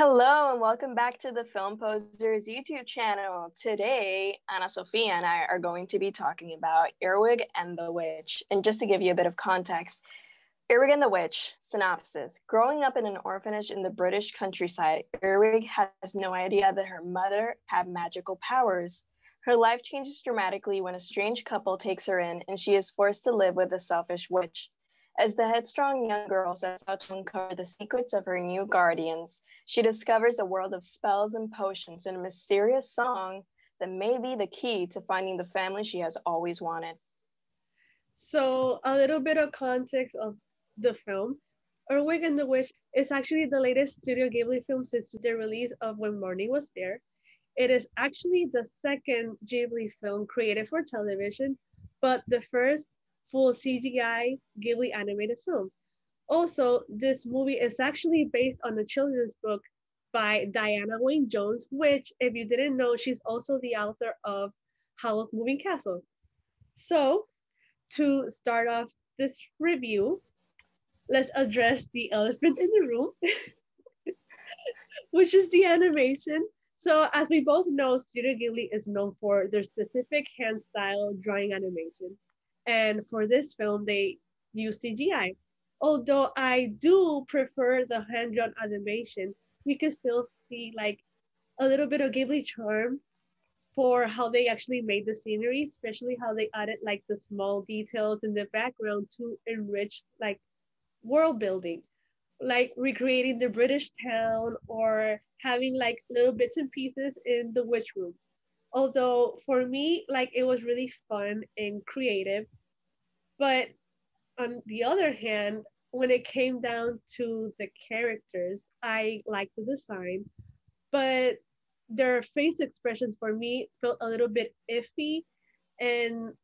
Hello and welcome back to the Film Posers YouTube channel. Today, Ana Sofia and I are going to be talking about Earwig and the Witch. And just to give you a bit of context, Earwig and the Witch, synopsis. Growing up in an orphanage in the British countryside, Earwig has no idea that her mother had magical powers. Her life changes dramatically when a strange couple takes her in and she is forced to live with a selfish witch. As the headstrong young girl sets out to uncover the secrets of her new guardians, she discovers a world of spells and potions and a mysterious song that may be the key to finding the family she has always wanted. So, a little bit of context of the film. Earwig and the Witch is actually the latest Studio Ghibli film since the release of When Marnie Was There. It is actually the second Ghibli film created for television, but the first full CGI Ghibli animated film. Also, this movie is actually based on a children's book by Diana Wynne Jones, which, if you didn't know, she's also the author of Howl's Moving Castle. So, to start off this review, let's address the elephant in the room, which is the animation. So, as we both know, Studio Ghibli is known for their specific hand style drawing animation. And for this film, they use CGI. Although I do prefer the hand-drawn animation, we can still see like a little bit of Ghibli charm for how they actually made the scenery, especially how they added like the small details in the background to enrich like world building, like recreating the British town or having like little bits and pieces in the witch room. Although for me, like it was really fun and creative but on the other hand, when it came down to the characters, I liked the design, but their face expressions for me felt a little bit iffy and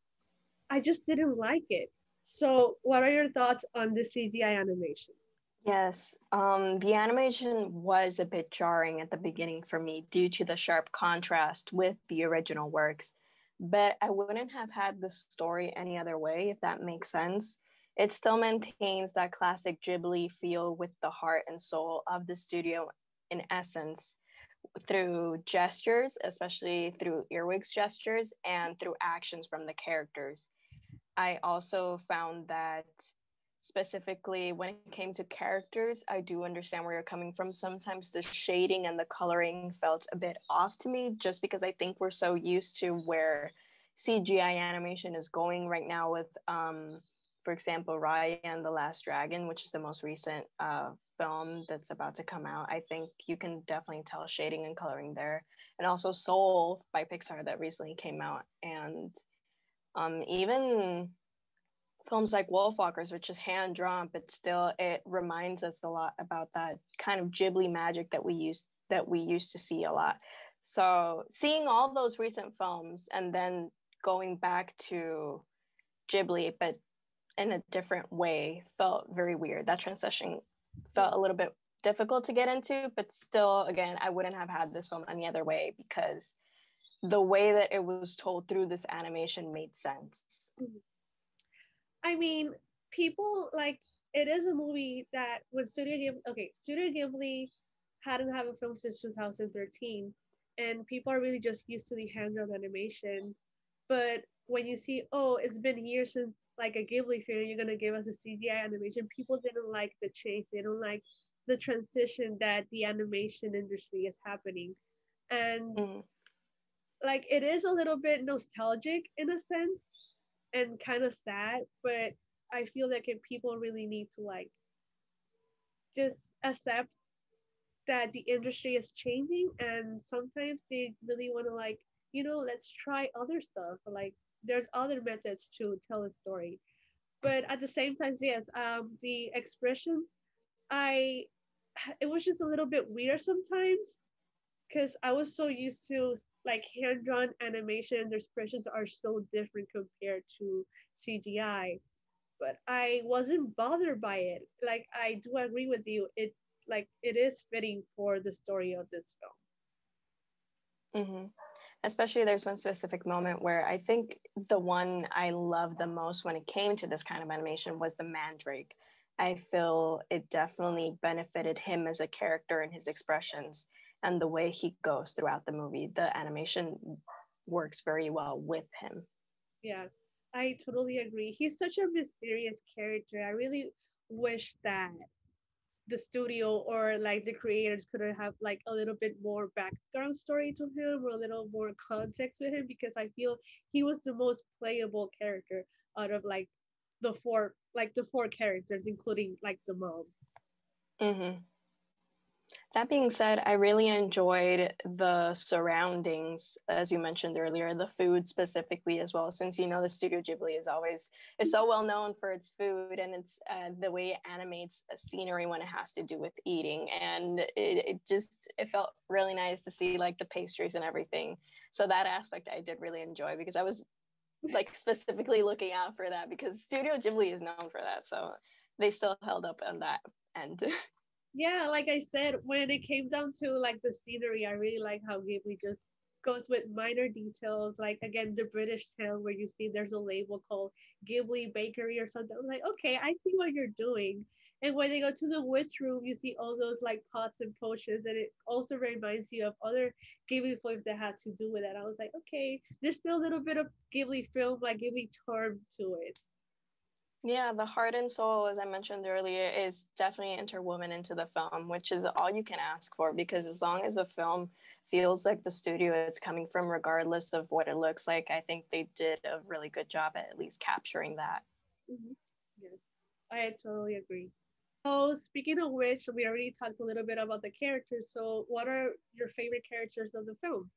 I just didn't like it. So, what are your thoughts on the CGI animation? Yes, um, the animation was a bit jarring at the beginning for me due to the sharp contrast with the original works but I wouldn't have had the story any other way, if that makes sense. It still maintains that classic Ghibli feel with the heart and soul of the studio in essence through gestures, especially through Earwig's gestures and through actions from the characters. I also found that specifically when it came to characters, I do understand where you're coming from. Sometimes the shading and the coloring felt a bit off to me just because I think we're so used to where CGI animation is going right now with, um, for example, Raya and the Last Dragon, which is the most recent uh, film that's about to come out. I think you can definitely tell shading and coloring there. And also Soul by Pixar that recently came out. And um, even films like Wolfwalkers, which is hand drawn, but still it reminds us a lot about that kind of Ghibli magic that we used that we used to see a lot. So seeing all those recent films and then going back to Ghibli, but in a different way, felt very weird. That transition felt a little bit difficult to get into, but still, again, I wouldn't have had this film any other way because the way that it was told through this animation made sense. Mm-hmm. I mean, people like it is a movie that when Studio Ghibli, okay, Studio Ghibli hadn't had a film since 2013, and people are really just used to the hand-drawn animation. But when you see, oh, it's been years since like a Ghibli film, you're gonna give us a CGI animation. People didn't like the change. They don't like the transition that the animation industry is happening, and mm. like it is a little bit nostalgic in a sense and kind of sad, but I feel like people really need to like just accept that the industry is changing and sometimes they really want to like you know let's try other stuff like there's other methods to tell a story. But at the same time yes um the expressions i it was just a little bit weird sometimes because i was so used to like hand drawn animation, their expressions are so different compared to CGI. But I wasn't bothered by it. Like I do agree with you. It like it is fitting for the story of this film. Mm-hmm. Especially there's one specific moment where I think the one I loved the most when it came to this kind of animation was the Mandrake. I feel it definitely benefited him as a character and his expressions and the way he goes throughout the movie. The animation works very well with him. Yeah, I totally agree. He's such a mysterious character. I really wish that the studio or like the creators could have like a little bit more background story to him or a little more context with him because I feel he was the most playable character out of like the four like the four characters including like the mom. Mm-hmm. That being said, I really enjoyed the surroundings, as you mentioned earlier, the food specifically as well. Since you know the Studio Ghibli is always is so well known for its food and it's uh, the way it animates a scenery when it has to do with eating, and it, it just it felt really nice to see like the pastries and everything. So that aspect I did really enjoy because I was like specifically looking out for that because Studio Ghibli is known for that. So they still held up on that end. yeah, like I said, when it came down to like the scenery, I really like how Ghibli just goes with minor details. Like again, the British town where you see there's a label called Ghibli Bakery or something. I'm like, okay, I see what you're doing. And when they go to the witch room, you see all those like pots and potions, and it also reminds you of other Ghibli films that had to do with that. I was like, okay, there's still a little bit of Ghibli film, like Ghibli charm to it. Yeah, the heart and soul, as I mentioned earlier, is definitely interwoven into the film, which is all you can ask for because as long as a film feels like the studio it's coming from, regardless of what it looks like, I think they did a really good job at at least capturing that. Mm-hmm. Yeah, I totally agree. So, speaking of which, we already talked a little bit about the characters. So, what are your favorite characters of the film?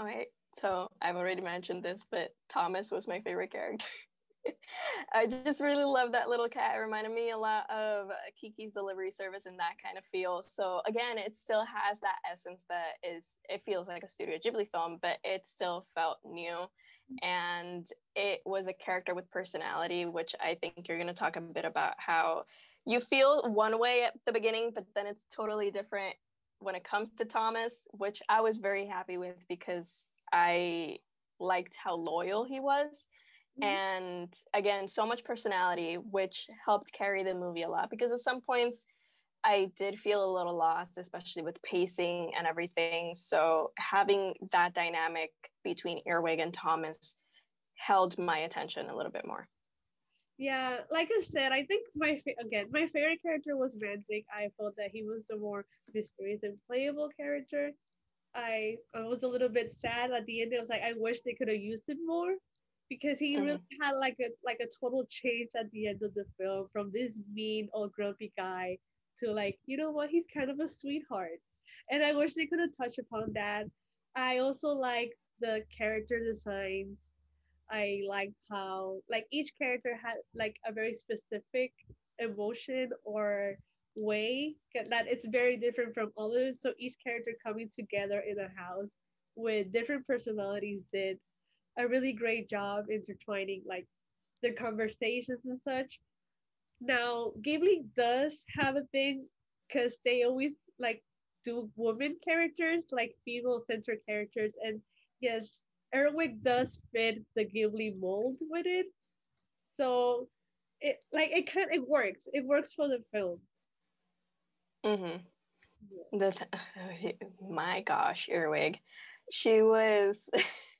All right. So, I've already mentioned this, but Thomas was my favorite character. I just really love that little cat. It reminded me a lot of uh, Kiki's delivery service and that kind of feel. So again, it still has that essence that is it feels like a Studio Ghibli film, but it still felt new. And it was a character with personality, which I think you're gonna talk a bit about how you feel one way at the beginning, but then it's totally different when it comes to Thomas, which I was very happy with because I liked how loyal he was Mm-hmm. and again so much personality which helped carry the movie a lot because at some points i did feel a little lost especially with pacing and everything so having that dynamic between earwig and thomas held my attention a little bit more yeah like i said i think my fa- again my favorite character was Mandrake. i felt that he was the more mysterious and playable character I, I was a little bit sad at the end. I was like, I wish they could have used it more because he really uh-huh. had like a like a total change at the end of the film from this mean old grumpy guy to like you know what? He's kind of a sweetheart. And i wish they could have touched upon that. I also like the character designs. I liked how like each character had like a very specific emotion or way that it's very different from others. So each character coming together in a house with different personalities did a really great job intertwining like the conversations and such. Now, Ghibli does have a thing because they always like do woman characters, like female centered characters, and yes, Earwig does fit the Ghibli mold with it. So it like it kind it works. It works for the film. Mm-hmm. Yeah. The my gosh, Earwig. She was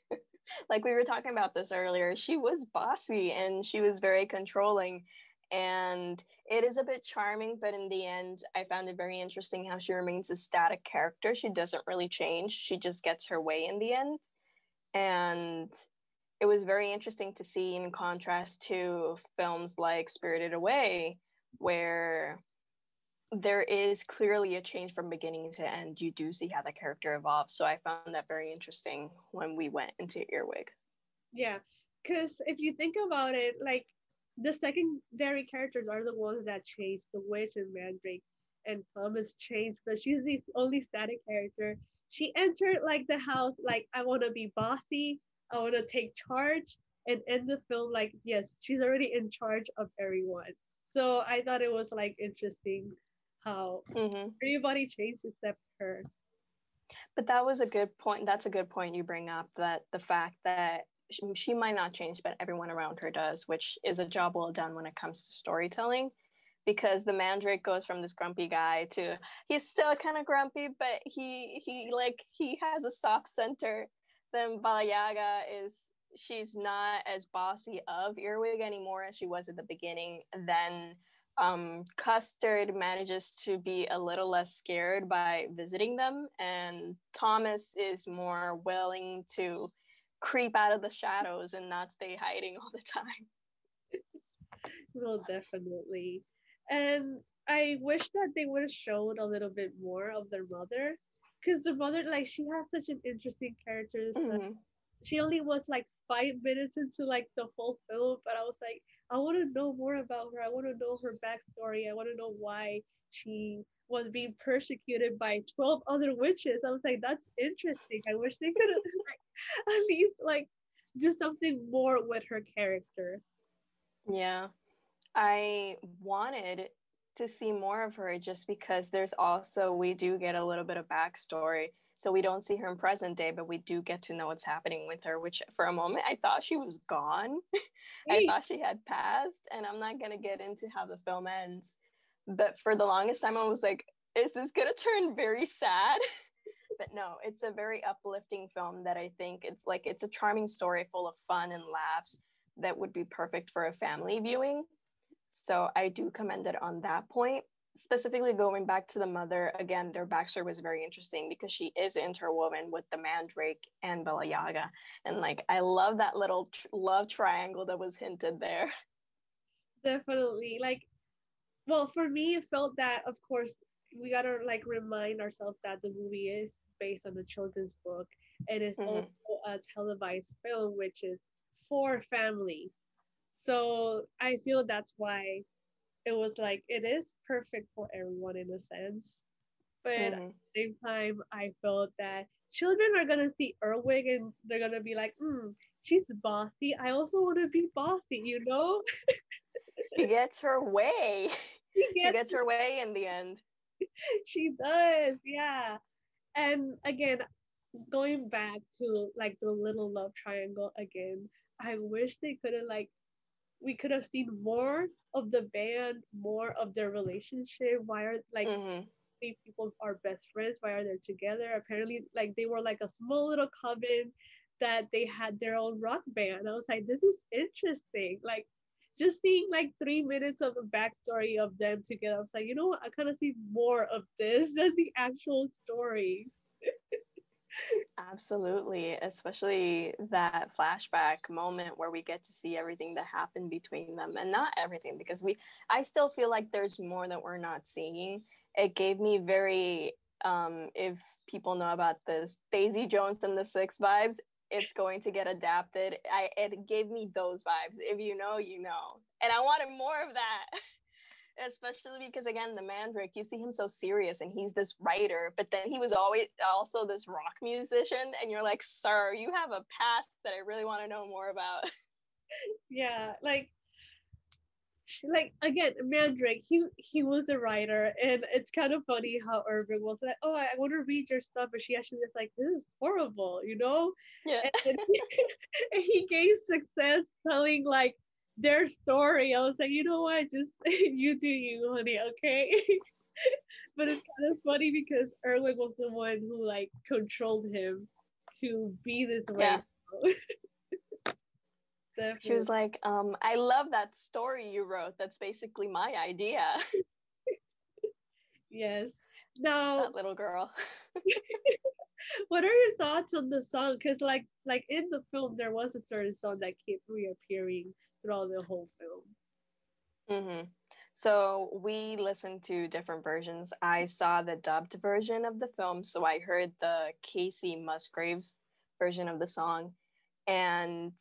like we were talking about this earlier, she was bossy and she was very controlling. And it is a bit charming, but in the end, I found it very interesting how she remains a static character. She doesn't really change, she just gets her way in the end. And it was very interesting to see in contrast to films like Spirited Away, where there is clearly a change from beginning to end. You do see how the character evolves. So I found that very interesting when we went into Earwig. Yeah, because if you think about it, like the secondary characters are the ones that change. The witch and Mandrake and Thomas changed, but she's the only static character. She entered like the house like I want to be bossy. I want to take charge. And end the film like yes, she's already in charge of everyone. So I thought it was like interesting how mm-hmm. everybody changed except her. But that was a good point. That's a good point you bring up that the fact that she, she might not change, but everyone around her does, which is a job well done when it comes to storytelling. because the mandrake goes from this grumpy guy to he's still kind of grumpy but he he like he has a soft center then Baba Yaga is she's not as bossy of Earwig anymore as she was at the beginning then um, Custard manages to be a little less scared by visiting them, and Thomas is more willing to creep out of the shadows and not stay hiding all the time. well, definitely. And I wish that they would have shown a little bit more of their mother, because the mother, like, she has such an interesting character. Mm-hmm. She only was like five minutes into like the whole film, but I was like, I want to know more about her. I want to know her backstory. I want to know why she was being persecuted by 12 other witches. I was like, that's interesting. I wish they could have like, at least like do something more with her character. Yeah. I wanted to see more of her just because there's also we do get a little bit of backstory so we don't see her in present day, but we do get to know what's happening with her, which for a moment I thought she was gone. I thought she had passed, and I'm not going to get into how the film ends. But for the longest time, I was like, is this going to turn very sad? but no, it's a very uplifting film that I think it's like it's a charming story full of fun and laughs that would be perfect for a family viewing. So I do commend it on that point specifically going back to the mother again their backstory was very interesting because she is interwoven with the mandrake and baba yaga. And like i love that little tr- love triangle that was hinted there. Definitely. Like well for me it felt that of course we gotta like remind ourselves that the movie is based on the children's book and it's mm-hmm. also a televised film which is for family. So i feel that's why it was like it is perfect for everyone in a sense. But mm-hmm. at the same time, I felt that children are gonna see Earwig and they're gonna be like, mm, she's bossy. I also want to be bossy, you know? she gets her way. She gets, she gets her way in the end. she does, yeah. And again, going back to like the little love triangle again, I wish they could have like we could have seen more of the band, more of their relationship. Why are like mm-hmm. these people are best friends? Why are they together? Apparently, like they were like a small little coven that they had their own rock band. I was like, this is interesting. Like just seeing like three minutes of a backstory of them together. I was like, you know what? I kind of see more of this than the actual stories. Absolutely, especially that flashback moment where we get to see everything that happened between them and not everything because we I still feel like there's more that we're not seeing. It gave me very um if people know about this Daisy Jones and the Six vibes, it's going to get adapted. I it gave me those vibes. If you know, you know. And I wanted more of that. especially because again the mandrake you see him so serious and he's this writer but then he was always also this rock musician and you're like sir you have a past that i really want to know more about. Yeah like like again mandrake he he was a writer and it's kind of funny how Earwig was like oh i, want to read your stuff but she actually was like this is horrible you know? Yeah. And, he, and he gained success telling like their story. I was like, you know what? Just you do you, honey, okay? but it's kind of funny because Earwig was the one who like controlled him to be this way. Yeah. she was like, um, I love that story you wrote. That's basically my idea. yes. Now that little girl. what are your thoughts on the song? Because like like in the film there was a certain song that kept reappearing throughout the whole film. Mm-hmm. So we listened to different versions. I saw the dubbed version of the film, so I heard the Kacey Musgraves version of the song, and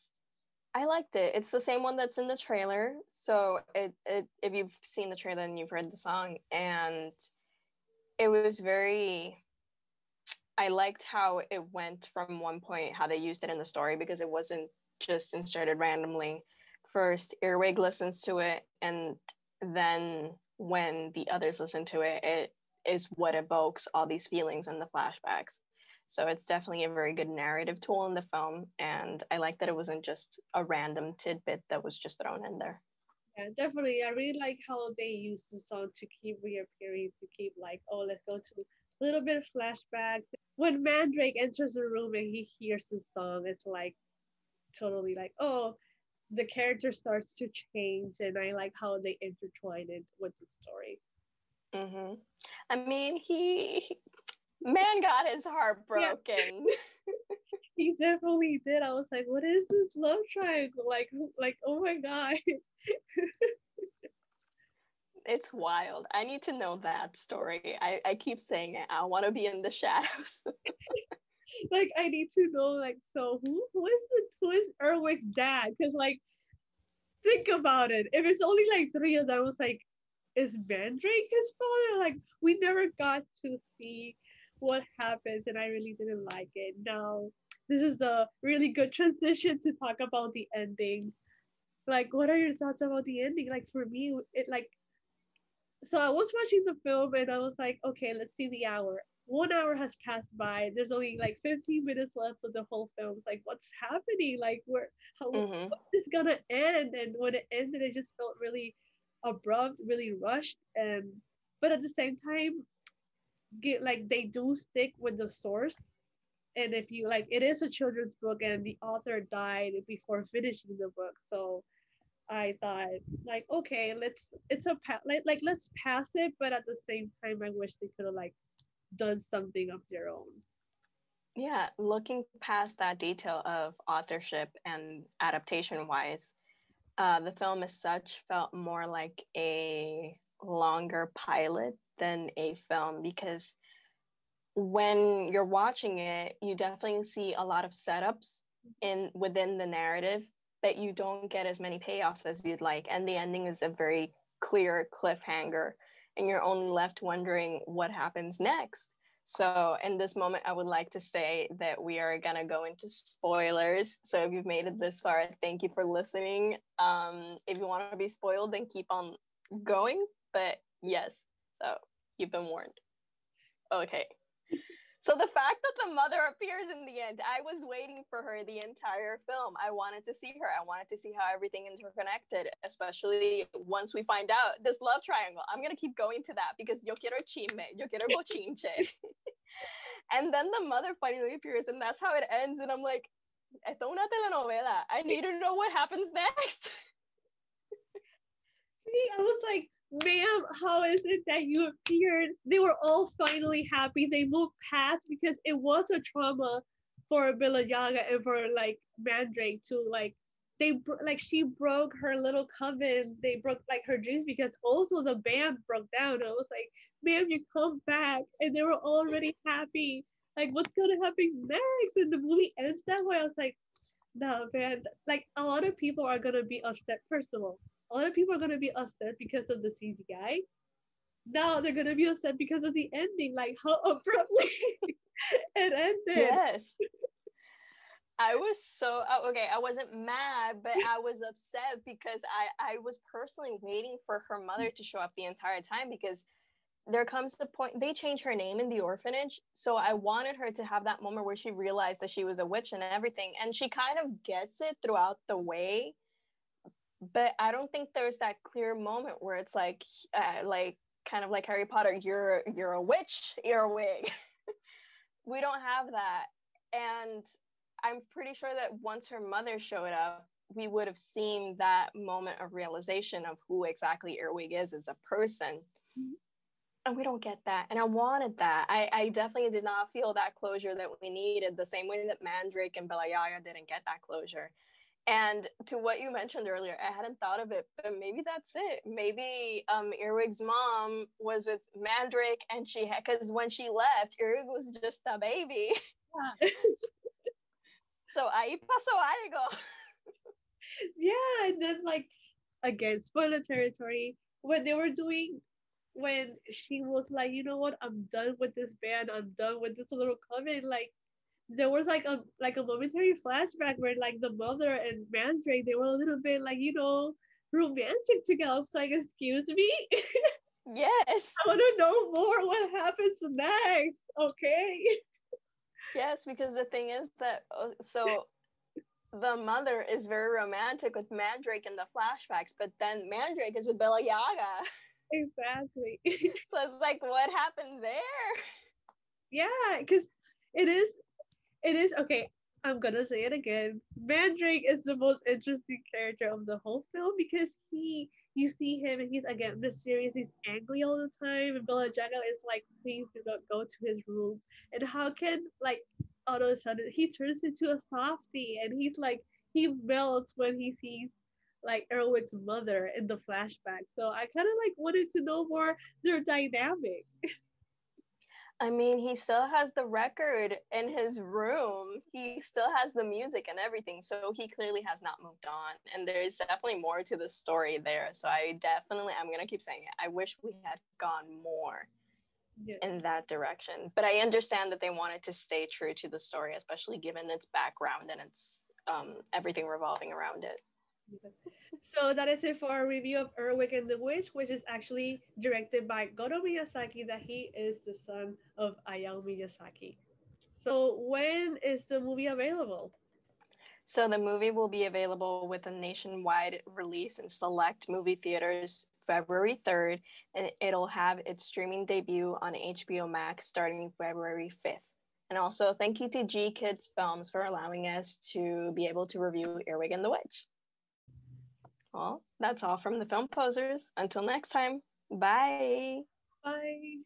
I liked it. It's the same one that's in the trailer. So it, it if you've seen the trailer and you've heard the song, and it was very I liked how it went from one point, how they used it in the story because it wasn't just inserted randomly. First, Earwig listens to it, and then when the others listen to it, it is what evokes all these feelings and the flashbacks. So it's definitely a very good narrative tool in the film, and I like that it wasn't just a random tidbit that was just thrown in there. Yeah, definitely. I really like how they use the song to keep reappearing, to keep like, oh, let's go to a little bit of flashbacks. When Mandrake enters the room and he hears the song, it's like totally like, oh, the character starts to change, and I like how they intertwine it with the story. Mm-hmm. I mean, he man got his heart broken. Yeah. he definitely did. I was like, what is this love triangle? Like, like, oh my god. it's wild. I need to know that story. I, I keep saying it. I want to be in the shadows. like I need to know like so who who is the who is Earwig's dad? Because like think about it. If it's only like three of them, was like, is Mandrake his father? Like we never got to see what happens, and I really didn't like it. Now this is a really good transition to talk about the ending. Like, what are your thoughts about the ending? Like for me, it like so I was watching the film and I was like, okay, let's see the hour one hour has passed by. There's only like 15 minutes left of the whole film. It's like, what's happening? Like, where, how mm-hmm. is gonna end? And when it ended, it just felt really abrupt, really rushed. And but at the same time, get like they do stick with the source. And if you like, it is a children's book, and the author died before finishing the book, so. I thought like okay let's it's a pa- like like let's pass it but at the same time I wish they could have like done something of their own. Yeah, looking past that detail of authorship and adaptation wise, uh, the film as such felt more like a longer pilot than a film because when you're watching it, you definitely see a lot of setups in within the narrative, but you don't get as many payoffs as you'd like. And the ending is a very clear cliffhanger and you're only left wondering what happens next. So, in this moment, I would like to say that we are going to go into spoilers. So, if you've made it this far, thank you for listening. Um, if you want to be spoiled, then keep on going. But yes, so you've been warned. Okay. So the fact that the mother appears in the end, I was waiting for her the entire film. I wanted to see her. I wanted to see how everything interconnected, especially once we find out this love triangle. I'm gonna keep going to that because yo quiero chisme, yo quiero bochinche. and then the mother finally appears, and that's how it ends. And I'm like, esto una telenovela. I need to know what happens next. See, I was like, ma'am, how is it that you appeared? They were all finally happy. They moved past because it was a trauma for Baba Yaga and for like Mandrake to like they like she broke her little coven. They broke like her dreams because also the band broke down. I was like, ma'am, you come back, and they were already happy. Like, what's gonna happen next? And the movie ends that way. I was like, no, man. Like, a lot of people are gonna be upset. First of all, a lot of people are going to be upset because of the CGI. Now they're going to be upset because of the ending, like how abruptly it ended. Yes. I was so oh, okay. I wasn't mad, but I was upset because I I was personally waiting for her mother to show up the entire time because there comes the point they change her name in the orphanage, so I wanted her to have that moment where she realized that she was a witch and everything, and she kind of gets it throughout the way but I don't think there's that clear moment where it's like uh, like kind of like Harry Potter you're you're a witch you're a wig. we don't have that. And I'm pretty sure that once her mother showed up we would have seen that moment of realization of who exactly Earwig is as a person. Mm-hmm. and we don't get that. And I wanted that. I, I definitely did not feel that closure that we needed the same way that Mandrake and Baba Yaga didn't get that closure and to what you mentioned earlier, I hadn't thought of it, but maybe that's it. Maybe um, Earwig's mom was with Mandrake, and she had because when she left, Earwig was just a baby. Yeah. so ahí pasó algo. yeah, and then like again, spoiler territory. When they were doing, when she was like, you know what, I'm done with this band. I'm done with this little comment. Like there was like a like a momentary flashback where like the mother and Mandrake they were a little bit like you know romantic together. So like, excuse me. Yes. I want to know more. What happens next? Okay. Yes, because the thing is that uh, so the mother is very romantic with Mandrake in the flashbacks, but then Mandrake is with Baba Yaga. Exactly. so it's like, what happened there? Yeah, because it is, it is okay. I'm gonna say it again. Mandrake is the most interesting character of the whole film because he, you see him and he's again mysterious. He's angry all the time, and Baba Yaga is like, please do not go to his room. And how can like all of a sudden he turns into a softie and he's like he melts when he sees like Earwig's mother in the flashback. So I kind of like wanted to know more their dynamic. I mean, he still has the record in his room. He still has the music and everything. So he clearly has not moved on. And there's definitely more to the story there. So I definitely, I'm going to keep saying it. I wish we had gone more yeah. in that direction. But I understand that they wanted to stay true to the story, especially given its background and its um, everything revolving around it. So that is it for our review of Earwig and the Witch, which is actually directed by Goro Miyazaki, that he is the son of Hayao Miyazaki. So when is the movie available? So the movie will be available with a nationwide release in select movie theaters February 3rd, and it'll have its streaming debut on HBO Max starting February 5th. And also, thank you to GKIDS Films for allowing us to be able to review Earwig and the Witch. Well, that's all from the Film Posers. Until next time, bye. Bye.